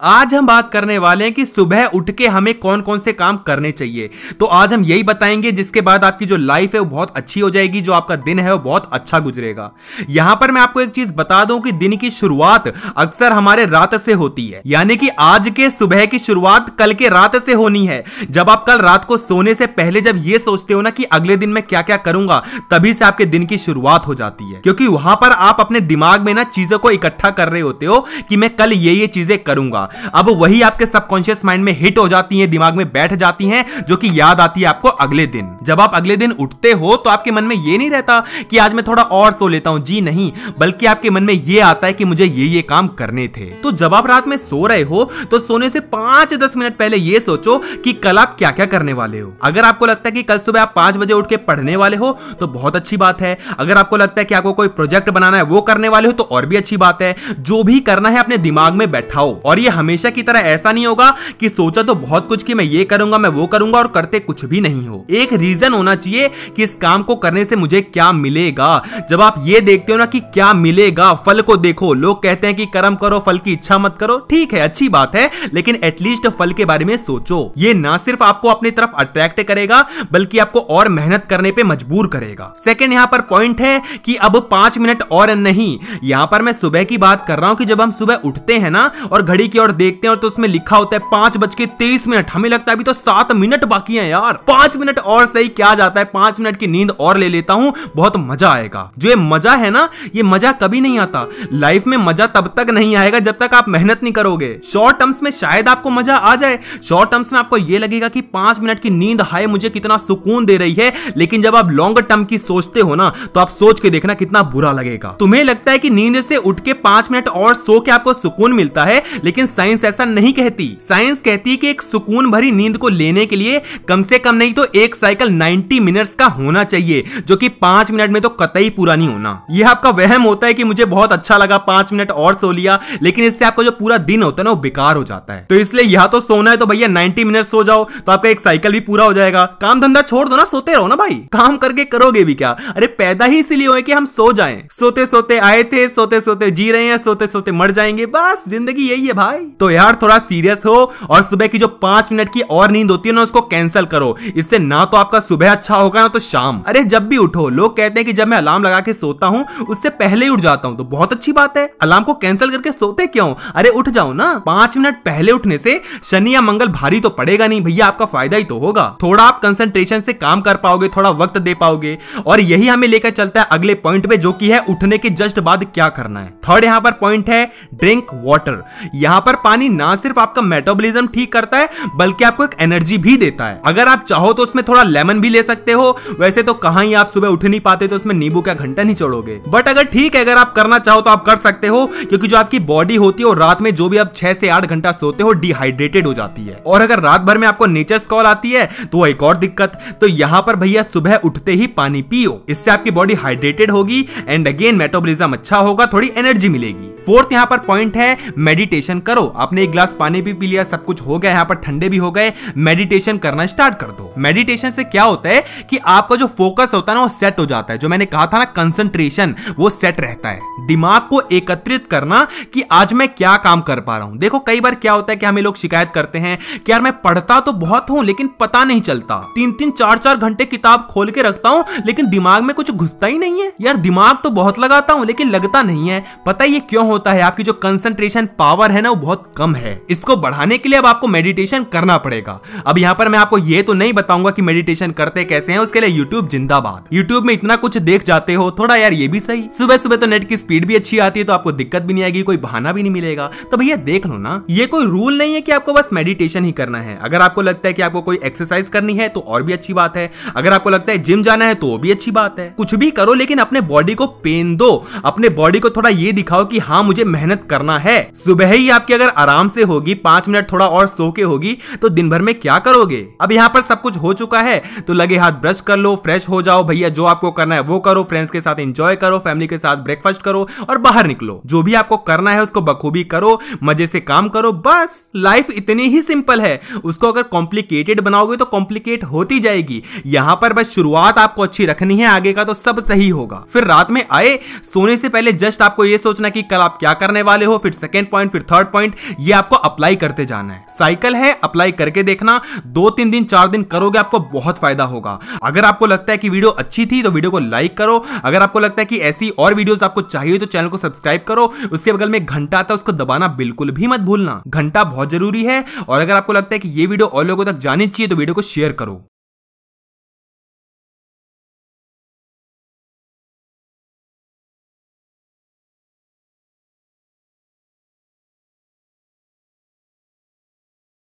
आज हम बात करने वाले हैं कि सुबह उठ के हमें कौन कौन से काम करने चाहिए। तो आज हम यही बताएँगे, जिसके बाद आपकी जो लाइफ है वो बहुत अच्छी हो जाएगी, जो आपका दिन है वो बहुत अच्छा गुजरेगा। यहाँ पर मैं आपको एक चीज़ बता दूँ कि दिन की शुरुआत अक्सर हमारे रात से होती है। यानी कि आज के सुबह की शुरुआत कल के रात से होनी है। जब आप कल रात को सोने से पहले जब ये सोचते हो ना कि अगले दिन मैं क्या क्या करूँगा, तभी से आपके दिन की शुरुआत हो जाती है। क्योंकि वहाँ पर आप अपने दिमाग में ना चीज़ों को इकट्ठा कर रहे होते हो कि मैं कल ये ये चीज़ें करूँगा। अब वही आपके सबकॉन्शियस माइंड में हिट हो जाती है, दिमाग में बैठ जाती हैं, जो कि याद आती है आपको अगले दिन। जब आप अगले दिन उठते हो तो आपके मन में ये नहीं रहता कि आज मैं थोड़ा और सो लेता हूँ। जी नहीं, बल्कि आपके मन में ये आता है कि मुझे ये ये काम करने थे। तो जब आप रात में सो रहे हो तो सोने से पाँच दस मिनट पहले ये सोचो कि कल आप क्या क्या करने वाले हो। अगर आपको लगता है कि कल सुबह आप पाँच बजे उठ के पढ़ने वाले हो तो बहुत अच्छी बात है। अगर आपको लगता है कि आपको कोई प्रोजेक्ट बनाना है, वो करने वाले हो तो और भी अच्छी बात है। जो भी करना है, अपने दिमाग में बैठाओ। और ये हमेशा की तरह ऐसा नहीं होगा कि सोचा तो बहुत कुछ कि मैं ये करूँगा, मैं वो करूँगा और करते कुछ भी नहीं हो। एक रीजन होना चाहिए कि इस काम को करने से मुझे क्या मिलेगा। जब आप ये देखते हो ना कि क्या मिलेगा, फल को देखो। लोग कहते हैं कि कर्म करो, फल की इच्छा मत करो। ठीक है, अच्छी बात है, लेकिन एटलीस्ट फल के बारे में सोचो। ये ना सिर्फ़ आपको अपनी तरफ़ अट्रैक्ट करेगा, बल्कि आपको और मेहनत करने पे मजबूर करेगा। सेकेंड यहाँ पर पॉइंट है कि अब पाँच मिनट और नहीं। यहाँ पर मैं सुबह की बात कर रहा हूँ कि जब हम सुबह उठते हैं ना, और घड़ी की ओर देखते हैं और तो उसमें लिखा होता है पाँच बज के तेईस मिनट। हमें लगता है अभी तो सात मिनट बाकी है यार। पाँच मिनट और सही क्या जाता है? पाँच मिनट की नींद और ले लेता हूँ, बहुत मज़ा आएगा। जो ये मज़ा है ना, ये मज़ा कभी नहीं आता। लाइफ में मज़ा तब तक नहीं आएगा जब तक आप मेहनत नहीं करोगे। शॉर्ट टर्म्स में शायद आपको मज़ा आ जाए। शॉर्ट टर्म्स में आपको ये लगेगा कि पाँच मिनट की नींद हाय, मुझे कितना सुकून दे रही है। लेकिन जब आप लॉन्ग टर्म की सोचते हो ना तो आप सोच के देखना कितना बुरा लगेगा। तुम्हें लगता है कि नींद से उठ के पाँच मिनट और सो के आपको सुकून मिलता है, लेकिन साइंस ऐसा नहीं कहती। साइंस कहती है कि एक सुकून भरी नींद को लेने के लिए कम से कम नहीं तो एक साइकिल 90 मिनट्स का होना चाहिए, जो कि पाँच मिनट में तो कतई पूरा नहीं होना। यह आपका वहम होता है कि मुझे बहुत अच्छा लगा, पाँच मिनट और सो लिया, लेकिन इससे आपका जो पूरा दिन होता है ना, वो बेकार हो जाता है। तो इसलिए यह तो सोना है तो भैया नाइनटी मिनट सो जाओ तो आपका एक साइकिल भी पूरा हो जाएगा। काम धंधा छोड़ दो ना, सोते रहो ना भाई। काम करके करोगे भी क्या? अरे पैदा ही इसलिए हुए कि हम सो जाएँ। सोते सोते आए थे सोते सोते जी रहे हैं सोते सोते मर जाएँगे, बस, ज़िंदगी यही है भाई। तो यार थोड़ा सीरियस हो और सुबह की जो पाँच मिनट की और नींद होती है ना, उसको कैंसिल करो। इससे ना तो आपका सुबह अच्छा होगा, ना तो शाम। अरे जब भी उठो, लोग कहते हैं कि जब मैं अलार्म लगा के सोता हूँ, उससे पहले ही उठ जाता हूँ तो बहुत अच्छी बात है। अलार्म को कैंसिल करके सोते क्यों? अरे उठ जाओ ना, पाँच मिनट पहले उठने से शनि या मंगल भारी तो पड़ेगा नहीं, भैया आपका फ़ायदा ही तो होगा। थोड़ा आप कंसंट्रेशन से काम कर पाओगे, थोड़ा वक्त दे पाओगे। और यही हमें लेकर चलता है अगले पॉइंट पे, जो कि है उठने के जस्ट बाद क्या करना है। थर्ड यहाँ पर पॉइंट है ड्रिंक वाटर यहाँ पर पानी ना सिर्फ़ आपका मेटाबॉलिज्म ठीक करता है, बल्कि आपको एक एनर्जी भी देता है। अगर आप चाहो तो उसमें थोड़ा लेमन भी ले सकते हो। वैसे तो कहा ही आप सुबह उठ नहीं पाते तो उसमें नींबू का घंटा नहीं छोड़ोगे बट अगर ठीक है, अगर आप करना चाहो तो आप कर सकते हो, क्योंकि जो आपकी बॉडी होती है और रात में जो भी आप छह से आठ घंटा सोते हो डिहाइड्रेटेड हो जाती है। और अगर रात भर में आपको नेचर कॉल आती है तो एक और दिक्कत। तो यहाँ पर भैया सुबह उठते ही पानी पियो। इससे आपकी बॉडी हाइड्रेटेड होगी एंड अगेन मेटाबॉलिज्म अच्छा होगा, थोड़ी एनर्जी मिलेगी। फोर्थ यहाँ पर पॉइंट है मेडिटेशन करो। आपने एक ग्लास पानी भी पी लिया, सब कुछ हो गया, यहाँ पर ठंडे भी हो गए मेडिटेशन करना स्टार्ट कर दो। मेडिटेशन से क्या होता है कि आपका जो फोकस होता है ना, वो सेट हो जाता है। जो मैंने कहा था ना कंसंट्रेशन वो सेट रहता है। दिमाग को एकत्रित करना कि आज मैं क्या काम कर पा रहा हूँ। देखो, कई बार क्या होता है कि हमें लोग शिकायत करते हैं कि यार, मैं पढ़ता तो बहुत हूँ, लेकिन पता नहीं चलता। तीन तीन चार चार घंटे किताब खोल के रखता हूँ, लेकिन दिमाग में कुछ घुसता ही नहीं है। यार, दिमाग तो बहुत लगाता हूँ, लेकिन लगता नहीं है। पता ये क्यों होता है? आपकी जो कंसंट्रेशन पावर है ना, वो बहुत कम है। इसको बढ़ाने के लिए अब आपको मेडिटेशन करना पड़ेगा। अब यहाँ पर मैं आपको ये तो नहीं बताऊँगा कि मेडिटेशन करते कैसे हैं, उसके लिए यूट्यूब जिंदाबाद। यूट्यूब में इतना कुछ देख जाते हो, थोड़ा यार ये भी सही। सुबह सुबह तो नेट की स्पीड भी अच्छी आती है तो आपको दिक्कत भी नहीं आएगी, कोई बहाना भी नहीं मिलेगा। तो भैया देख लो ना, ये कोई रूल नहीं है कि आपको बस मेडिटेशन ही करना है। अगर आपको लगता है कि आपको कोई एक्सरसाइज करनी है तो और भी अच्छी बात है। अगर आपको लगता है जिम जाना है तो भी अच्छी बात है। कुछ भी करो, लेकिन अपने बॉडी को पेन दो। अपने बॉडी को थोड़ा ये दिखाओ कि हाँ मुझे मेहनत करना है। सुबह ही आपकी अगर आराम से होगी, पाँच मिनट थोड़ा और सो के होगी तो दिन भर में क्या करोगे? अब यहाँ पर सब कुछ हो चुका है तो लगे हाथ ब्रश कर लो, फ्रेश हो जाओ, भैया जो आपको करना है वो करो फ्रेंड्स के साथ एंजॉय करो फैमिली के साथ ब्रेकफास्ट करो और बाहर निकलो। जो भी आपको करना है उसको बखूबी करो, मज़े से काम करो, बस। लाइफ इतनी ही सिंपल है। उसको अगर कॉम्प्लिकेटेड बनाओगे तो कॉम्प्लिकेट होती जाएगी। यहाँ पर बस शुरुआत आपको अच्छी रखनी है, आगे का तो सब सही होगा। फिर रात में आए, सोने से पहले जस्ट आपको ये सोचना कि कल आप क्या करने वाले हो, फिर सेकेंड पॉइंट फिर थर्ड पॉइंट पॉइंट ये आपको अप्लाई करते जाना है। साइकिल है अप्लाई करके देखना। दो तीन दिन, चार दिन करोगे, आपको बहुत फ़ायदा होगा। अगर आपको लगता है कि वीडियो अच्छी थी तो वीडियो को लाइक करो। अगर आपको लगता है कि ऐसी और वीडियोस आपको चाहिए तो चैनल को सब्सक्राइब करो। उसके बगल में घंटा आता है, उसको दबाना बिल्कुल भी मत भूलना। घंटा बहुत ज़रूरी है। और अगर आपको लगता है कि ये वीडियो और लोगों तक जानी चाहिए तो वीडियो को शेयर करो।